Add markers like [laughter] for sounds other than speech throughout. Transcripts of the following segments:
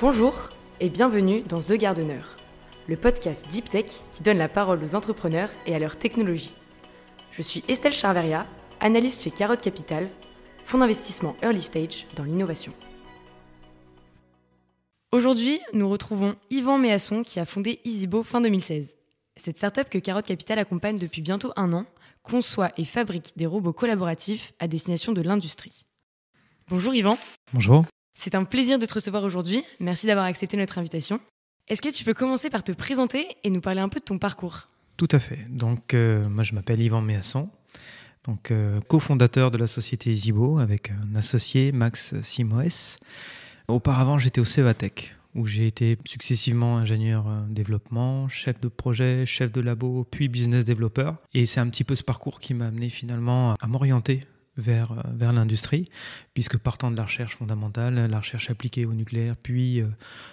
Bonjour et bienvenue dans The Gardener, le podcast Deep Tech qui donne la parole aux entrepreneurs et à leur technologie. Je suis Estelle Charveria, analyste chez Carotte Capital, fonds d'investissement early stage dans l'innovation. Aujourd'hui, nous retrouvons Yvan Méasson qui a fondé EasyBo fin 2016. Cette startup que Carotte Capital accompagne depuis bientôt un an conçoit et fabrique des robots collaboratifs à destination de l'industrie. Bonjour Yvan. Bonjour. C'est un plaisir de te recevoir aujourd'hui. Merci d'avoir accepté notre invitation. Est-ce que tu peux commencer par te présenter et nous parler un peu de ton parcours? Tout à fait. Donc, euh, moi, je m'appelle Yvan Méasson, donc euh, cofondateur de la société EasyBo avec un associé, Max Simoes. Auparavant, j'étais au Cevatech, où j'ai été successivement ingénieur euh, développement, chef de projet, chef de labo, puis business développeur. Et c'est un petit peu ce parcours qui m'a amené finalement à m'orienter vers, euh, vers l'industrie, puisque partant de la recherche fondamentale, la recherche appliquée au nucléaire, puis euh,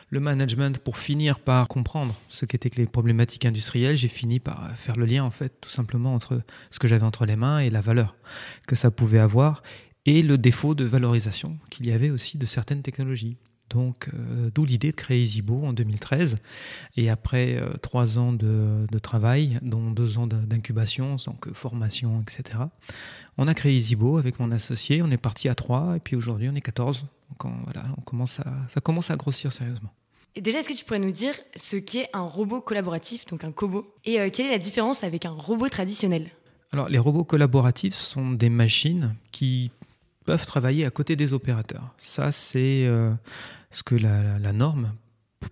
le management pour finir par comprendre ce qu'étaient les problématiques industrielles, j'ai fini par faire le lien en fait tout simplement entre ce que j'avais entre les mains et la valeur que ça pouvait avoir et le défaut de valorisation qu'il y avait aussi de certaines technologies. Donc, euh, d'où l'idée de créer EasyBo en 2013. Et après euh, trois ans de, travail, dont deux ans d'incubation, donc formation, etc., on a créé EasyBo avec mon associé. On est parti à trois, et puis aujourd'hui, on est 14. Donc, voilà, on commence à, ça commence à grossir sérieusement. Et déjà, est-ce que tu pourrais nous dire ce qu'est un robot collaboratif, donc un cobo, et euh, quelle est la différence avec un robot traditionnel? Alors, les robots collaboratifs sont des machines qui peuvent travailler à côté des opérateurs. Ça, c'est ce que la, norme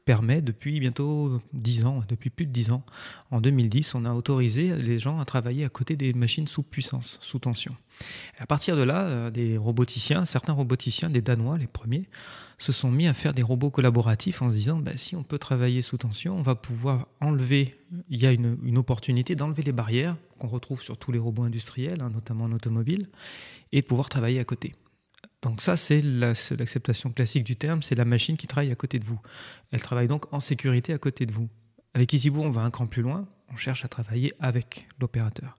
permet depuis bientôt 10 ans, depuis plus de 10 ans. En 2010, on a autorisé les gens à travailler à côté des machines sous puissance, sous tension. À partir de là, euh, des roboticiens, certains roboticiens, des Danois les premiers, se sont mis à faire des robots collaboratifs en se disant bah, si on peut travailler sous tension, on va pouvoir enlever, il y a une, opportunité d'enlever les barrières qu'on retrouve sur tous les robots industriels, hein, notamment en automobile, et de pouvoir travailler à côté. Donc ça, c'est l'acceptation classique du terme, c'est la machine qui travaille à côté de vous. Elle travaille donc en sécurité à côté de vous. Avec EasyBoo, on va un cran plus loin, on cherche à travailler avec l'opérateur.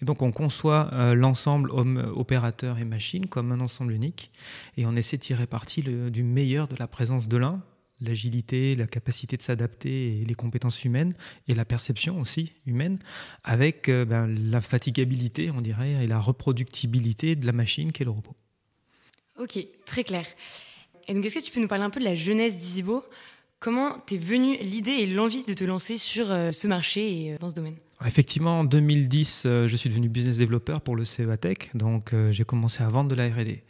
Et donc on conçoit euh, l'ensemble homme, opérateur et machine comme un ensemble unique, et on essaie de tirer parti du meilleur de la présence de l'un, l'agilité, la capacité de s'adapter et les compétences humaines, et la perception aussi humaine, avec euh, ben, la fatigabilité, on dirait, et la reproductibilité de la machine qu'est le robot. Ok, très clair. Et donc, est-ce que tu peux nous parler un peu de la jeunesse d'Isibo? Comment t'es venu l'idée et l'envie de te lancer sur euh, ce marché et euh, dans ce domaine? Effectivement, en 2010, euh, je suis devenu business développeur pour le CEATEC, donc j'ai commencé à vendre de la R&D.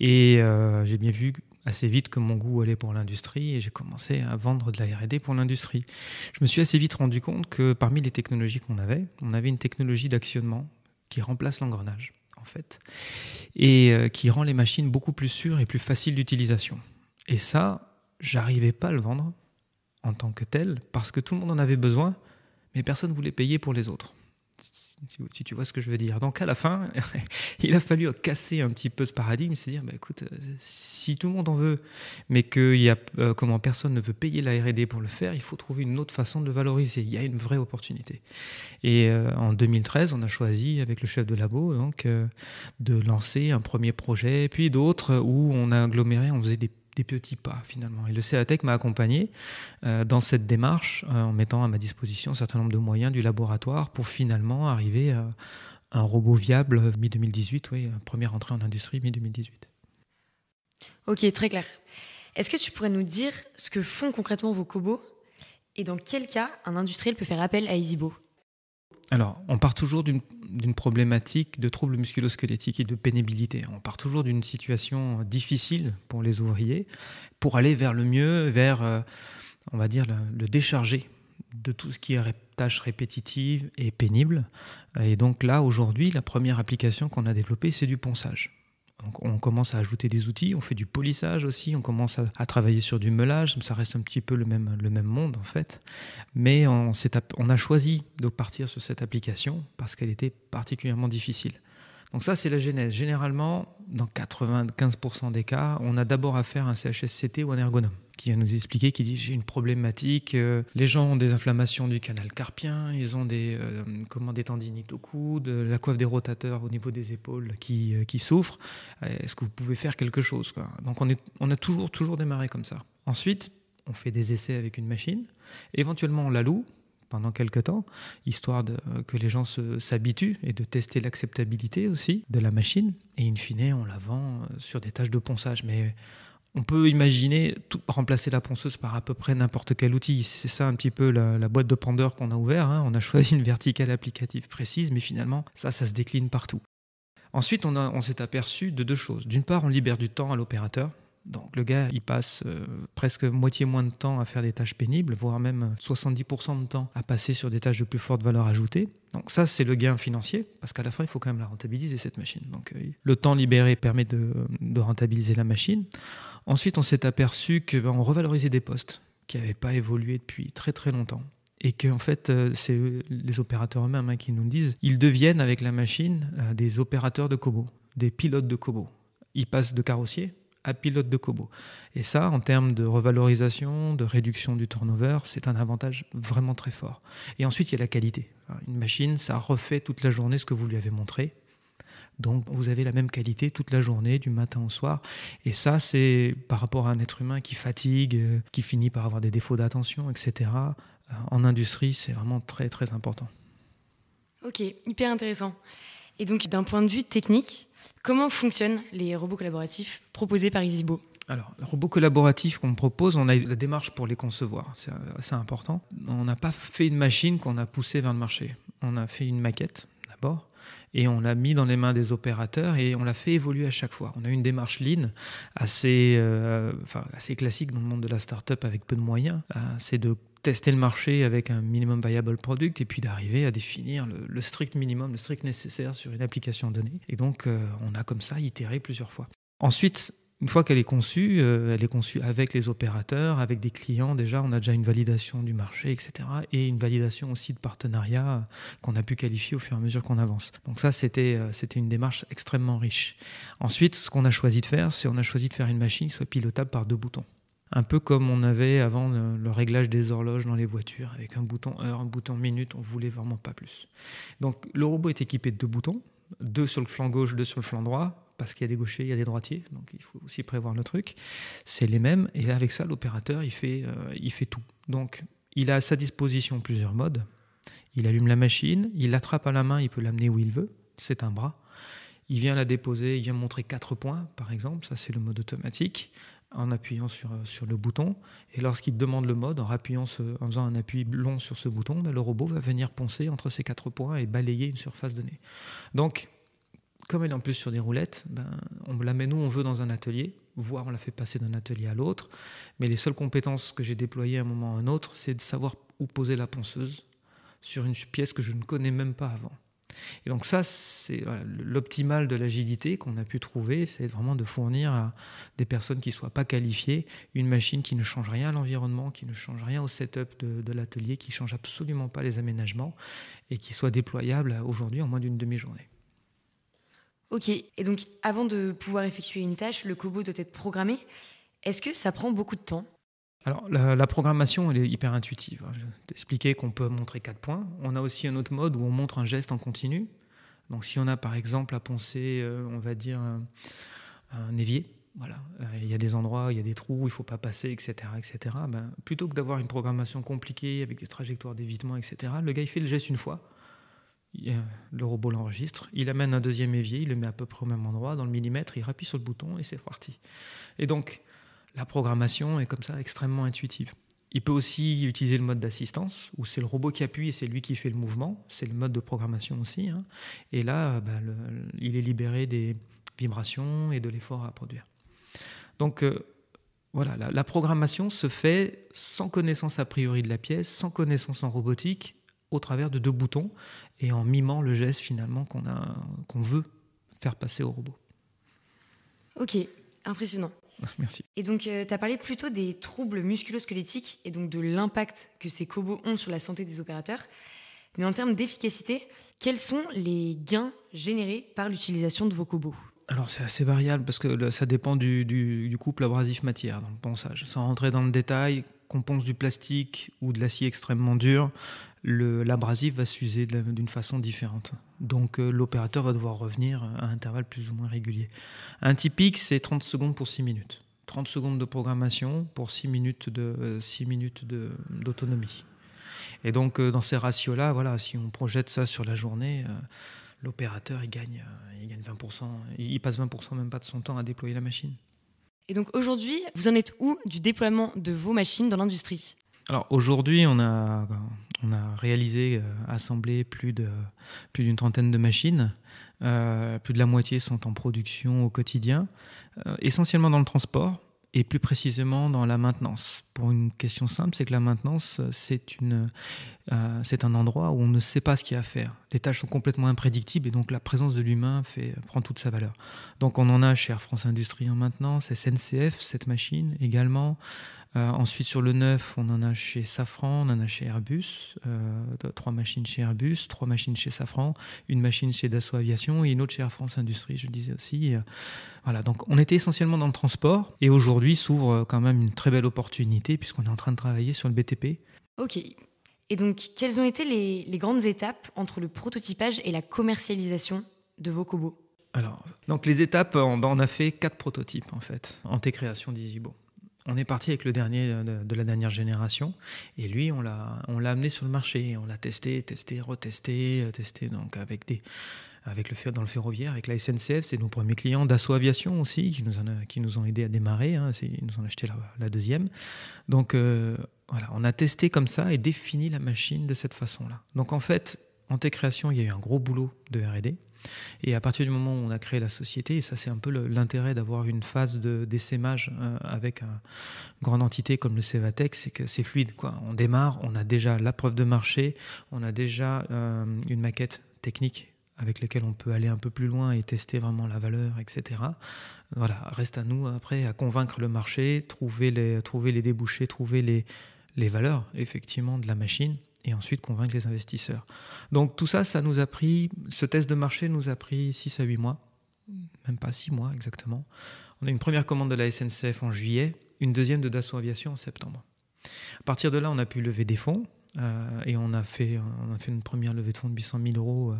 Et j'ai bien vu assez vite que mon goût allait pour l'industrie et j'ai commencé à vendre de la R&D pour l'industrie. Je me suis assez vite rendu compte que parmi les technologies qu'on avait, on avait une technologie d'actionnement qui remplace l'engrenage en fait, et euh, qui rend les machines beaucoup plus sûres et plus faciles d'utilisation. Et ça, j'arrivais pas à le vendre en tant que tel, parce que tout le monde en avait besoin, mais personne ne voulait payer pour les autres si tu vois ce que je veux dire. Donc à la fin, [laughs] il a fallu casser un petit peu ce paradigme, c'est dire, bah, écoute, euh, si tout le monde en veut, mais que y a, euh, comment personne ne veut payer la R&D pour le faire, il faut trouver une autre façon de valoriser. Il y a une vraie opportunité. Et euh, en 2013, on a choisi avec le chef de labo donc de lancer un premier projet, puis d'autres où on a aggloméré, on faisait des des petits pas finalement. Et le CEATEC m'a accompagné euh, dans cette démarche euh, en mettant à ma disposition un certain nombre de moyens du laboratoire pour finalement arriver à un robot viable mi-2018, oui, première entrée en industrie mi-2018. Ok, très clair. Est-ce que tu pourrais nous dire ce que font concrètement vos cobots et dans quel cas un industriel peut faire appel à EasyBo alors, on part toujours d'une problématique de troubles musculosquelettiques et de pénibilité. On part toujours d'une situation difficile pour les ouvriers pour aller vers le mieux, vers, euh, on va dire, le, décharger de tout ce qui est tâches répétitives et pénibles. Et donc là, aujourd'hui, la première application qu'on a développée, c'est du ponçage on commence à ajouter des outils, on fait du polissage aussi, on commence à, travailler sur du meulage, ça reste un petit peu le même, monde en fait. Mais on, on a choisi de partir sur cette application parce qu'elle était particulièrement difficile. Donc ça, c'est la genèse. Généralement, dans 95% des cas, on a d'abord affaire à un CHSCT ou un ergonome qui vient nous expliquer, qui dit j'ai une problématique, euh, les gens ont des inflammations du canal carpien, ils ont des, euh, comment, tendinites au coude, la coiffe des rotateurs au niveau des épaules qui, euh, souffrent. Est-ce que vous pouvez faire quelque chose Donc on, est, on a toujours, toujours démarré comme ça. Ensuite, on fait des essais avec une machine. Éventuellement, on la loue pendant quelques temps, histoire que les gens s'habituent et de tester l'acceptabilité aussi de la machine. Et in fine, on la vend euh, sur des tâches de ponçage. Mais on peut imaginer remplacer la ponceuse par à peu près n'importe quel outil. C'est ça un petit peu la, boîte de Pandore qu'on a ouvert. Hein. On a choisi une verticale applicative précise, mais finalement, ça, ça se décline partout. Ensuite, on s'est aperçu de deux choses. D'une part, on libère du temps à l'opérateur donc le gars, il passe euh, presque moitié moins de temps à faire des tâches pénibles, voire même 70% de temps à passer sur des tâches de plus forte valeur ajoutée. Donc ça, c'est le gain financier, parce qu'à la fin, il faut quand même la rentabiliser, cette machine. Donc euh, le temps libéré permet de, rentabiliser la machine. Ensuite, on s'est aperçu qu'on ben, revalorisait des postes qui n'avaient pas évolué depuis très très longtemps. Et que en fait, euh, c'est les opérateurs eux-mêmes hein, qui nous le disent, ils deviennent avec la machine des opérateurs de Kobo, des pilotes de Kobo. Ils passent de carrossier à pilote de Kobo. Et ça, en termes de revalorisation, de réduction du turnover, c'est un avantage vraiment très fort. Et ensuite, il y a la qualité. Une machine, ça refait toute la journée ce que vous lui avez montré. Donc, vous avez la même qualité toute la journée, du matin au soir. Et ça, c'est par rapport à un être humain qui fatigue, euh, qui finit par avoir des défauts d'attention, etc. Euh, en industrie, c'est vraiment très, très important. Ok, hyper intéressant. Et donc, d'un point de vue technique, comment fonctionnent les robots collaboratifs proposés par Easybo alors, les robots collaboratifs qu'on propose, on a la démarche pour les concevoir. C'est assez important. On n'a pas fait une machine qu'on a poussée vers le marché. On a fait une maquette d'abord et on l'a mis dans les mains des opérateurs et on l'a fait évoluer à chaque fois. On a une démarche lean assez, euh, enfin, assez classique dans le monde de la startup avec peu de moyens. Euh, c'est de tester le marché avec un minimum viable product et puis d'arriver à définir le, strict minimum, le strict nécessaire sur une application donnée. Et donc, euh, on a comme ça itéré plusieurs fois. Ensuite, une fois qu'elle est conçue, euh, elle est conçue avec les opérateurs, avec des clients. Déjà, on a déjà une validation du marché, etc. Et une validation aussi de partenariat qu'on a pu qualifier au fur et à mesure qu'on avance. Donc ça, c'était euh, c'était une démarche extrêmement riche. Ensuite, ce qu'on a choisi de faire, c'est on a choisi de faire une machine qui soit pilotable par deux boutons un peu comme on avait avant le, réglage des horloges dans les voitures, avec un bouton heure, un bouton minute, on voulait vraiment pas plus. Donc le robot est équipé de deux boutons, deux sur le flanc gauche, deux sur le flanc droit, parce qu'il y a des gauchers, il y a des droitiers, donc il faut aussi prévoir le truc. C'est les mêmes, et là avec ça, l'opérateur, il, fait, euh, il fait tout. Donc il a à sa disposition plusieurs modes. Il allume la machine, il l'attrape à la main, il peut l'amener où il veut, c'est un bras. Il vient la déposer, il vient montrer quatre points, par exemple, ça c'est le mode automatique en appuyant sur, euh, sur le bouton. Et lorsqu'il demande le mode, en, appuyant en faisant un appui long sur ce bouton, ben, le robot va venir poncer entre ces quatre points et balayer une surface donnée. Donc, comme elle est en plus sur des roulettes, ben, on la met nous on veut dans un atelier, voire on la fait passer d'un atelier à l'autre. Mais les seules compétences que j'ai déployées à un moment ou à un autre, c'est de savoir où poser la ponceuse sur une pièce que je ne connais même pas avant. Et donc ça, c'est l'optimal de l'agilité qu'on a pu trouver, c'est vraiment de fournir à des personnes qui ne soient pas qualifiées une machine qui ne change rien à l'environnement, qui ne change rien au setup de, de l'atelier, qui ne change absolument pas les aménagements et qui soit déployable aujourd'hui en moins d'une demi-journée. Ok, et donc avant de pouvoir effectuer une tâche, le Kobo doit être programmé. Est-ce que ça prend beaucoup de temps? Alors, la, programmation, elle est hyper intuitive. Je vais t'expliquer qu'on peut montrer quatre points. On a aussi un autre mode où on montre un geste en continu. Donc, si on a par exemple à poncer, euh, on va dire, un, évier, voilà, euh, il y a des endroits, il y a des trous, il ne faut pas passer, etc. etc. Ben, plutôt que d'avoir une programmation compliquée avec des trajectoires d'évitement, etc., le gars, il fait le geste une fois. Le robot l'enregistre, il amène un deuxième évier, il le met à peu près au même endroit, dans le millimètre, il appuie sur le bouton et c'est parti. Et donc, la programmation est comme ça extrêmement intuitive. Il peut aussi utiliser le mode d'assistance, où c'est le robot qui appuie et c'est lui qui fait le mouvement. C'est le mode de programmation aussi. Hein. Et là, bah, il est libéré des vibrations et de l'effort à produire. Donc euh, voilà, la, programmation se fait sans connaissance a priori de la pièce, sans connaissance en robotique, au travers de deux boutons et en mimant le geste finalement qu'on veut faire passer au robot. Ok, impressionnant. [laughs] Merci. Et donc, euh, tu as parlé plutôt des troubles musculosquelettiques et donc de l'impact que ces cobots ont sur la santé des opérateurs. Mais en termes d'efficacité, quels sont les gains générés par l'utilisation de vos cobots alors c'est assez variable parce que ça dépend du, couple abrasif-matière dans le ponçage. Sans rentrer dans le détail, qu'on ponce du plastique ou de l'acier extrêmement dur, l'abrasif va s'user d'une façon différente. Donc euh, l'opérateur va devoir revenir à un intervalle plus ou moins régulier. Un typique, c'est 30 secondes pour 6 minutes. 30 secondes de programmation pour 6 minutes de, 6 minutes d'autonomie. Et donc, dans ces ratios-là, voilà, si on projette ça sur la journée, l'opérateur, il gagne, il gagne 20%, il passe 20% même pas de son temps à déployer la machine. Et donc aujourd'hui, vous en êtes où du déploiement de vos machines dans l'industrie? Alors aujourd'hui, on a, réalisé, euh, assemblé plus d'une plus trentaine de machines. Euh, plus de la moitié sont en production au quotidien, euh, essentiellement dans le transport et plus précisément dans la maintenance. Pour une question simple, c'est que la maintenance, c'est, c'est un endroit où on ne sait pas ce qu'il y a à faire. Les tâches sont complètement imprédictibles et donc la présence de l'humain prend toute sa valeur. Donc on en a chez Air France Industrie en maintenance, SNCF, cette machine également. Euh, ensuite, sur le neuf, on en a chez Safran, on en a chez Airbus, euh, trois machines chez Airbus, trois machines chez Safran, une machine chez Dassault Aviation et une autre chez Air France Industrie, je le disais aussi. Euh, voilà, donc on était essentiellement dans le transport et aujourd'hui s'ouvre quand même une très belle opportunité puisqu'on est en train de travailler sur le BTP. Ok. Et donc, quelles ont été les, les grandes étapes entre le prototypage et la commercialisation de vos cobots? Alors, donc les étapes, on, on a fait quatre prototypes en fait, en création d'Isibo on est parti avec le dernier de, la dernière génération. Et lui on l'a on l'a amené sur le marché. On l'a testé testé retesté euh, testé donc avec des avec le dans le ferroviaire avec la SNCF c'est nos premiers clients Dassault Aviation aussi qui nous qui nous ont aidé à démarrer hein, ils nous ont acheté la, deuxième. Donc euh, voilà. On a testé comme ça et défini la machine de cette façon là donc en fait en T-Création il y a eu un gros boulot de R&D et à partir du moment où on a créé la société, et ça c'est un peu l'intérêt d'avoir une phase d'essaimage euh, avec une grande entité comme le Cevatec, c'est que c'est fluide. On démarre, on a déjà la preuve de marché, on a déjà euh, une maquette technique avec laquelle on peut aller un peu plus loin et tester vraiment la valeur, etc. Voilà, reste à nous après à convaincre le marché, trouver les, trouver les débouchés, trouver les, les valeurs effectivement de la machine et ensuite convaincre les investisseurs. Donc tout ça, ça nous a pris, ce test de marché nous a pris 6 à 8 mois, même pas 6 mois exactement. On a une première commande de la SNCF en juillet, une deuxième de Dassault Aviation en septembre. À partir de là, on a pu lever des fonds. Euh, et on a, fait, on a fait une première levée de fonds de 800 000 euros euh,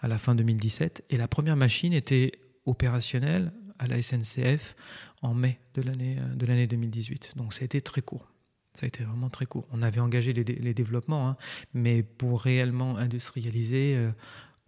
à la fin 2017. Et la première machine était opérationnelle à la SNCF en mai de l'année 2018. Donc ça a été très court. Ça a été vraiment très court. On avait engagé les, développements, hein, mais pour réellement industrialiser, euh,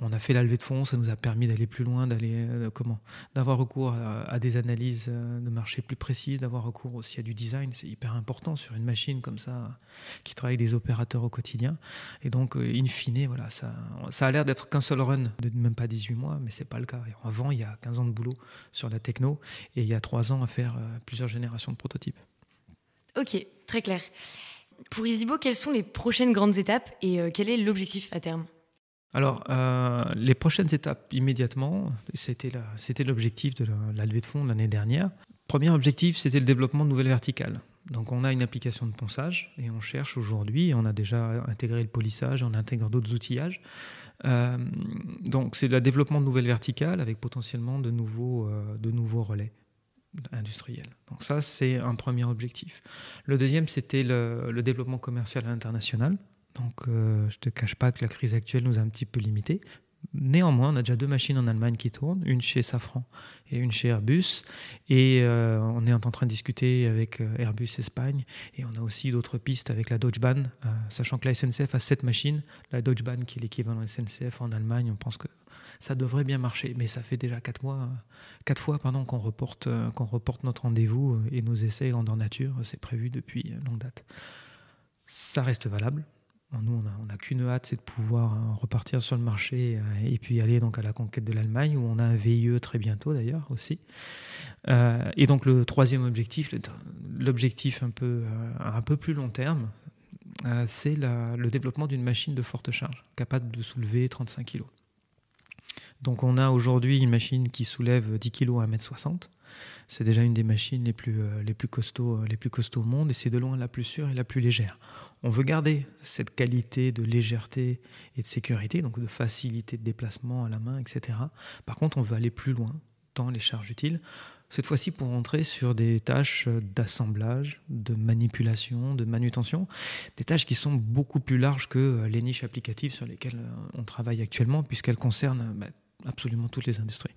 on a fait la levée de fonds, ça nous a permis d'aller plus loin, d'aller euh, comment, d'avoir recours à, des analyses euh, de marché plus précises, d'avoir recours aussi à du design. C'est hyper important sur une machine comme ça qui travaille des opérateurs au quotidien. Et donc, in fine, voilà, ça, ça a l'air d'être qu'un seul run de même pas 18 mois, mais c'est pas le cas. Avant, il y a 15 ans de boulot sur la techno et il y a 3 ans à faire plusieurs générations de prototypes. Ok, très clair. Pour Isibo, quelles sont les prochaines grandes étapes et euh, quel est l'objectif à terme? Alors, euh, les prochaines étapes immédiatement, c'était l'objectif de la, levée de fonds l'année dernière. Premier objectif, c'était le développement de nouvelles verticales. Donc, on a une application de ponçage et on cherche aujourd'hui, on a déjà intégré le polissage, on intègre d'autres outillages. Euh, donc, c'est le développement de nouvelles verticales avec potentiellement de nouveaux, de nouveaux relais industriel. Donc ça, c'est un premier objectif. Le deuxième, c'était le, développement commercial international. Donc euh, je ne te cache pas que la crise actuelle nous a un petit peu limité. Néanmoins, on a déjà deux machines en Allemagne qui tournent, une chez Safran et une chez Airbus. Et euh, on est en train de discuter avec euh, Airbus Espagne. Et on a aussi d'autres pistes avec la Deutsche Bahn, sachant que la SNCF a sept machines. La Deutsche Bahn, qui est l'équivalent SNCF en Allemagne, on pense que ça devrait bien marcher. Mais ça fait déjà quatre mois, quatre fois qu'on reporte, euh, qu'on reporte notre rendez-vous euh, et nos essais grandeur nature. C'est prévu depuis longue date. Ça reste valable. Nous, on n'a qu'une hâte, c'est de pouvoir euh, repartir sur le marché et puis aller donc à la conquête de l'Allemagne, où on a un VIE très bientôt d'ailleurs aussi. et donc le troisième objectif, l'objectif un peu, un peu plus long terme, c'est le développement d'une machine de forte charge, capable de soulever 35 kg. Donc on a aujourd'hui une machine qui soulève 10 kg à 1m60. C'est déjà une des machines les plus, euh, les euh, costauds au monde et c'est de loin la plus sûre et la plus légère. On veut garder cette qualité de légèreté et de sécurité, donc de facilité de déplacement à la main, etc. Par contre, on veut aller plus loin dans les charges utiles. Cette fois-ci pour entrer sur des tâches d'assemblage, de manipulation, de manutention, des tâches qui sont beaucoup plus larges que euh, les niches applicatives sur lesquelles on travaille actuellement, puisqu'elles concernent bah, absolument toutes les industries.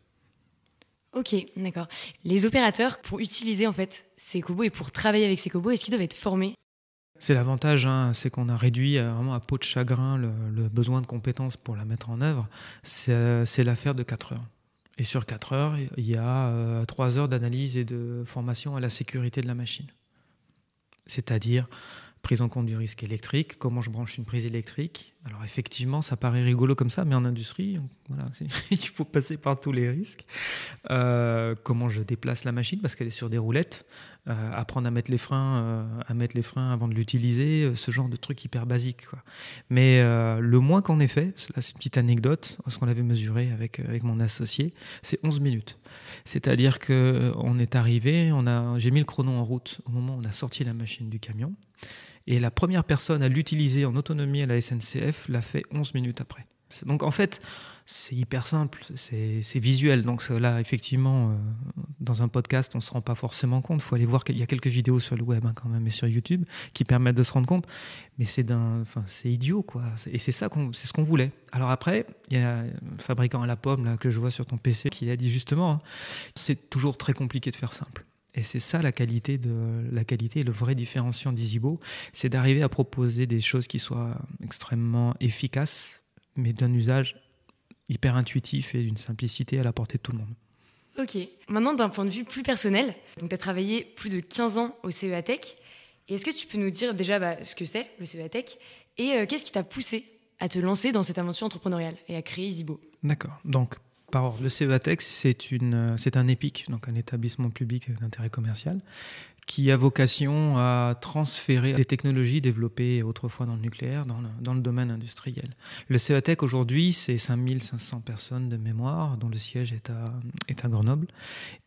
Ok. D'accord. Les opérateurs, pour utiliser en fait ces cobots et pour travailler avec ces cobots, est-ce qu'ils doivent être formés? C'est l'avantage, hein, c'est qu'on a réduit vraiment à peau de chagrin le, besoin de compétences pour la mettre en œuvre. C'est l'affaire de 4 heures. Et sur 4 heures, il y a 3 euh, heures d'analyse et de formation à la sécurité de la machine. C'est-à-dire prise en compte du risque électrique, comment je branche une prise électrique. Alors effectivement, ça paraît rigolo comme ça, mais en industrie, voilà, [laughs] il faut passer par tous les risques. Euh, comment je déplace la machine parce qu'elle est sur des roulettes, euh, apprendre à mettre les freins, euh, à mettre les freins avant de l'utiliser, ce genre de truc hyper basique. Mais le moins qu'on ait fait, là c'est une petite anecdote, ce qu'on avait mesuré avec, avec mon associé, c'est 11 minutes. C'est-à-dire qu'on est arrivé, on a, j'ai mis le chrono en route au moment où on a sorti la machine du camion. Et la première personne à l'utiliser en autonomie à la SNCF l'a fait 11 minutes après. Donc en fait, c'est hyper simple, c'est visuel. Donc là, effectivement, euh, dans un podcast, on ne se rend pas forcément compte. Il faut aller voir qu'il y a quelques vidéos sur le web hein, quand même et sur YouTube qui permettent de se rendre compte. Mais c'est enfin, c'est idiot quoi. Et c'est ça qu'on, c'est ce qu'on voulait. Alors après, il y a un fabricant à la pomme là que je vois sur ton PC qui a dit justement, hein, c'est toujours très compliqué de faire simple. Et c'est ça la qualité, de, la qualité et le vrai différenciant d'Isibo, c'est d'arriver à proposer des choses qui soient extrêmement efficaces, mais d'un usage hyper intuitif et d'une simplicité à la portée de tout le monde. Ok. Maintenant, d'un point de vue plus personnel, tu as travaillé plus de 15 ans au CEA Tech. Est-ce que tu peux nous dire déjà bah, ce que c'est, le CEA Tech, et euh, qu'est-ce qui t'a poussé à te lancer dans cette aventure entrepreneuriale et à créer Isibo D'accord. Donc, le CEATEX, c'est un EPIC, donc un établissement public d'intérêt commercial, qui a vocation à transférer les technologies développées autrefois dans le nucléaire dans le, domaine industriel. Le CEATEC aujourd'hui, c'est 5500 personnes de mémoire, dont le siège est à, Grenoble,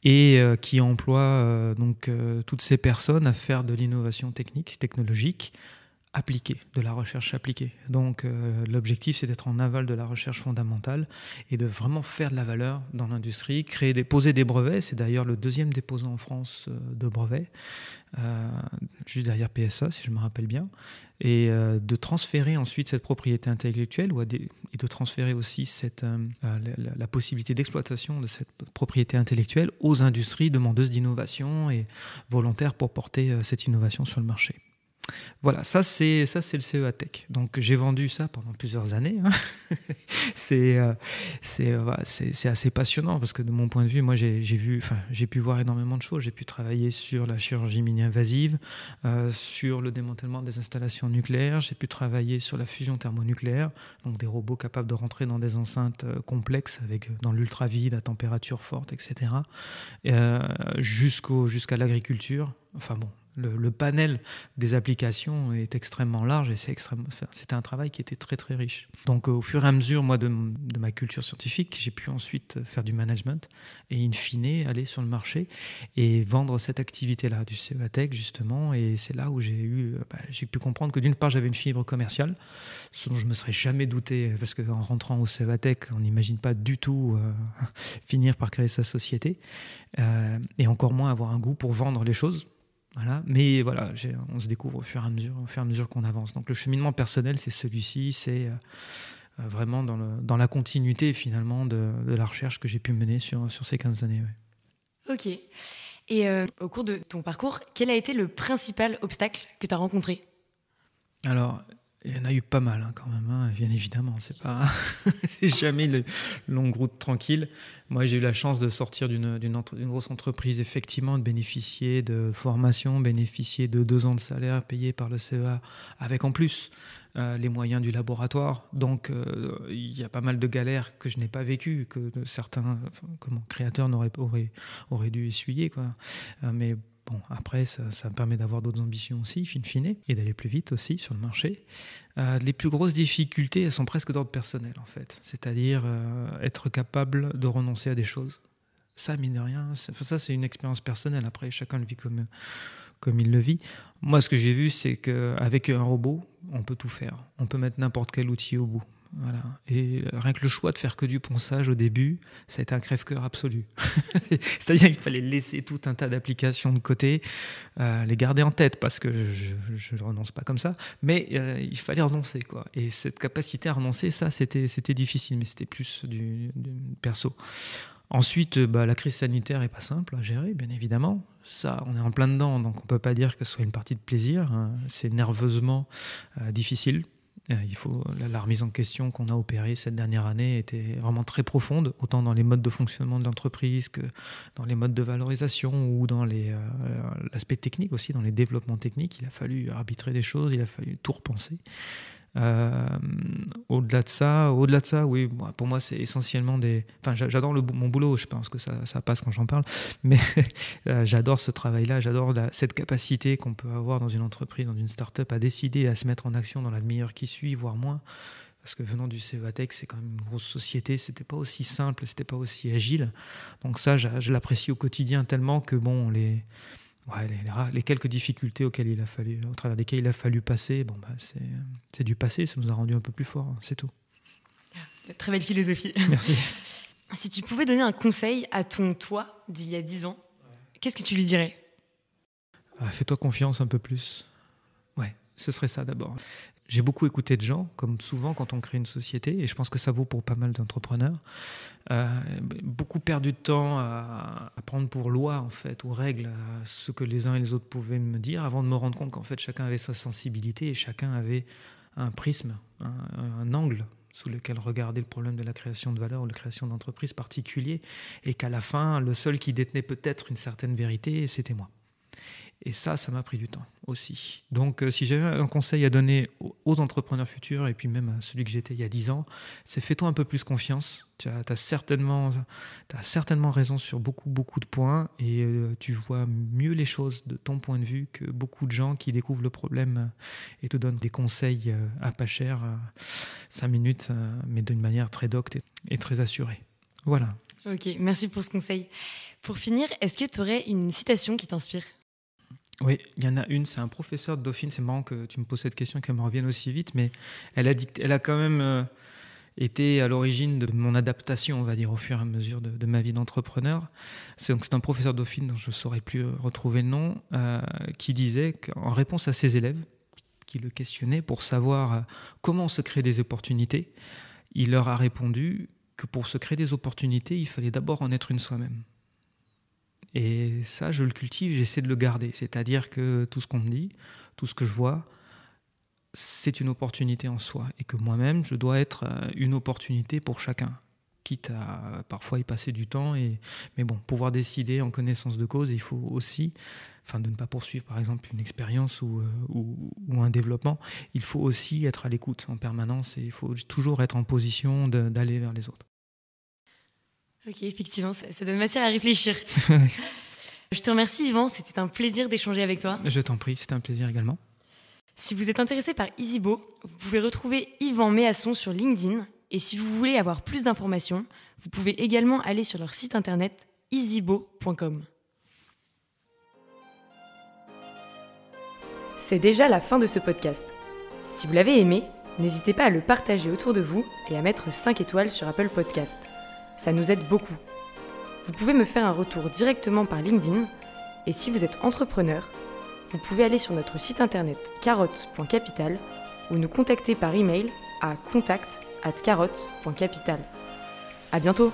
et euh, qui emploie euh, donc euh, toutes ces personnes à faire de l'innovation technique, technologique, appliquée, de la recherche appliquée. Donc euh, l'objectif c'est d'être en aval de la recherche fondamentale et de vraiment faire de la valeur dans l'industrie, créer des, poser des brevets. C'est d'ailleurs le deuxième déposant en France euh, de brevets, euh, juste derrière PSA si je me rappelle bien, et de transférer ensuite cette propriété intellectuelle ou et de transférer aussi la, possibilité d'exploitation de cette propriété intellectuelle aux industries demandeuses d'innovation et volontaires pour porter cette innovation sur le marché. Voilà, ça c'est ça c'est le CEA Tech. Donc j'ai vendu ça pendant plusieurs années. Hein. [laughs] Euh, euh, c'est c'est assez passionnant parce que de mon point de vue, moi j'ai vu, enfin j'ai pu voir énormément de choses. J'ai pu travailler sur la chirurgie mini-invasive, euh, sur le démantèlement des installations nucléaires. J'ai pu travailler sur la fusion thermonucléaire, donc des robots capables de rentrer dans des enceintes complexes avec dans l'ultra vide à température forte, etc. jusqu'au jusqu'à l'agriculture. Enfin bon, le, panel des applications est extrêmement large et c'est c'était un travail qui était très très riche. Donc au fur et à mesure, moi, de, ma culture scientifique, j'ai pu ensuite faire du management et in fine aller sur le marché et vendre cette activité-là du CEATEC justement. Et c'est là où j'ai eu, bah, j'ai pu comprendre que d'une part j'avais une fibre commerciale, ce dont je me serais jamais douté parce qu'en rentrant au CEATEC, on n'imagine pas du tout euh, [laughs] finir par créer sa société euh, et encore moins avoir un goût pour vendre les choses voilà. Mais voilà, on se découvre au fur et à mesure, au fur et à mesure qu'on avance. Donc le cheminement personnel, c'est celui-ci, c'est euh, euh, vraiment dans, le, dans, la continuité finalement de, la recherche que j'ai pu mener sur, sur ces 15 années. Ok. Et euh, au cours de ton parcours, quel a été le principal obstacle que tu as rencontré? Alors, il y en a eu pas mal hein, quand même, hein, bien évidemment. C'est pas, [laughs] c'est jamais une longue route tranquille. Moi, j'ai eu la chance de sortir d'une, d'une, grosse entreprise, effectivement, de bénéficier de formation, bénéficier de deux ans de salaire payé par le CEA, avec en plus euh, les moyens du laboratoire. Donc, euh, il y a pas mal de galères que je n'ai pas vécues, que certains comment, créateurs n'auraient, auraient, auraient dû essuyer. Quoi. Euh, mais Bon, après, ça, me permet d'avoir d'autres ambitions aussi, fin fine, et d'aller plus vite aussi sur le marché. Euh, les plus grosses difficultés, elles sont presque d'ordre personnel, en fait. C'est-à-dire euh, être capable de renoncer à des choses. Ça, mine de rien, ça, c'est une expérience personnelle. Après, chacun le vit comme, comme il le vit. Moi, ce que j'ai vu, c'est qu'avec un robot, on peut tout faire. On peut mettre n'importe quel outil au bout. Et rien que le choix de faire que du ponçage au début, ça a été un crève-cœur absolu. [laughs] C'est-à-dire qu'il fallait laisser tout un tas d'applications de côté, euh, les garder en tête parce que je ne renonce pas comme ça, mais euh, il fallait renoncer. Quoi. Et cette capacité à renoncer, ça, c'était difficile, mais c'était plus du, perso. Ensuite, bah, la crise sanitaire est pas simple à gérer, bien évidemment. Ça, on est en plein dedans, donc on peut pas dire que ce soit une partie de plaisir. Hein. C'est nerveusement difficile. Euh, il faut, la, remise en question qu'on a opérée cette dernière année était vraiment très profonde, autant dans les modes de fonctionnement de l'entreprise que dans les modes de valorisation ou dans euh, l'aspect technique aussi, dans les développements techniques. Il a fallu arbitrer des choses, il a fallu tout repenser. Euh, au-delà de ça, au-delà de ça, oui, pour moi c'est essentiellement des. Enfin, j'adore mon boulot. Je pense que ça, ça passe quand j'en parle, [laughs] mais euh, j'adore ce travail-là. J'adore cette capacité qu'on peut avoir dans une entreprise, dans une start-up, à décider, à se mettre en action dans la demi-heure qui suit, voire moins. Parce que venant du CEVATEC, c'est quand même une grosse société, c'était pas aussi simple, c'était pas aussi agile. Donc ça, je l'apprécie au quotidien tellement que bon, les, les, quelques difficultés auxquelles il a fallu, au travers desquelles il a fallu passer, bon, bah, c'est du passé, ça nous a rendu un peu plus forts, hein, c'est tout. Ah, très belle philosophie. [laughs] Merci. si tu pouvais donner un conseil à ton toi d'il y a 10 ans, qu'est-ce que tu lui dirais? Ah, Fais-toi confiance un peu plus. Ouais, ce serait ça d'abord. J'ai beaucoup écouté de gens, comme souvent quand on crée une société, et je pense que ça vaut pour pas mal d'entrepreneurs. Euh, beaucoup perdu de temps à, prendre pour loi, en fait, ou règle, ce que les uns et les autres pouvaient me dire, avant de me rendre compte qu'en fait, chacun avait sa sensibilité et chacun avait un prisme, un, angle sous lequel regarder le problème de la création de valeur ou la création d'entreprise particulier, et qu'à la fin, le seul qui détenait peut-être une certaine vérité, c'était moi. Et ça, ça m'a pris du temps aussi. Donc, euh, si j'avais un conseil à donner aux, entrepreneurs futurs, et puis même à celui que j'étais il y a 10 ans, c'est fais-toi un peu plus confiance. Tu as, certainement, certainement raison sur beaucoup, beaucoup de points, et euh, tu vois mieux les choses de ton point de vue que beaucoup de gens qui découvrent le problème et te donnent des conseils euh, à pas cher, 5 minutes, mais d'une manière très docte et très assurée. Voilà. Ok, merci pour ce conseil. Pour finir, est-ce que tu aurais une citation qui t'inspire? Oui, il y en a une, c'est un professeur de Dauphine, c'est marrant que tu me poses cette question qu'elle me revienne aussi vite, mais elle a, dit, elle a quand même euh, été à l'origine de mon adaptation, on va dire, au fur et à mesure de, ma vie d'entrepreneur. C'est donc c'est un professeur de Dauphine dont je ne saurais plus euh, retrouver le nom, euh, qui disait qu'en réponse à ses élèves, qui le questionnaient pour savoir comment se créer des opportunités, il leur a répondu que pour se créer des opportunités, il fallait d'abord en être une soi-même. Et ça, je le cultive, j'essaie de le garder. C'est-à-dire que tout ce qu'on me dit, tout ce que je vois, c'est une opportunité en soi. Et que moi-même, je dois être euh, une opportunité pour chacun. Quitte à parfois y passer du temps. Et, mais bon, pouvoir décider en connaissance de cause, il faut aussi, enfin de ne pas poursuivre par exemple une expérience ou, euh, ou, ou un développement, il faut aussi être à l'écoute en permanence et il faut toujours être en position d'aller vers les autres. Ok, effectivement, ça, donne matière à réfléchir. [laughs] Je te remercie Yvan, c'était un plaisir d'échanger avec toi. Je t'en prie, c'était un plaisir également. Si vous êtes intéressé par EasyBo, vous pouvez retrouver Yvan Méasson sur LinkedIn. Et si vous voulez avoir plus d'informations, vous pouvez également aller sur leur site internet easybo.com. C'est déjà la fin de ce podcast. Si vous l'avez aimé, n'hésitez pas à le partager autour de vous et à mettre 5 étoiles sur Apple Podcast ça nous aide beaucoup. Vous pouvez me faire un retour directement par LinkedIn et si vous êtes entrepreneur, vous pouvez aller sur notre site internet carotte.capital ou nous contacter par email à contact@carotte.capital. À bientôt.